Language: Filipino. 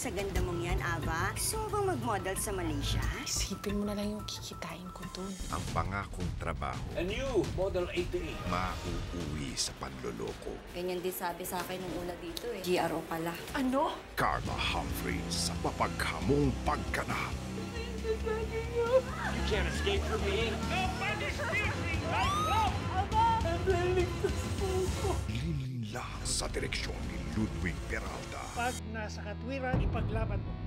Sa ganda mong yan, Ava, gusto mo bang mag-model sa Malaysia? Isipin mo na lang yung kikitain ko dun. Ang pangakong trabaho, A new Model 88. mauuwi sa panloloko. Ganyan din sabi sa akin nung una dito eh. GRO pala. Ano? Carla Humphreys sa mapaghamong pagganap. You can't escape from me. Linla sa direksyon ni Ludwig Peralta. Pag nasa katwiran, ipaglaban mo.